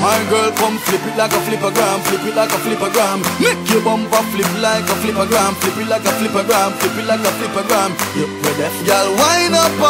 My girl, come flip it like a flippergram, flip it like a flippergram. Make your bumper flip like a flippergram, flip it like a flippergram, flip it like a flippergram. You ready? Girl, wind up.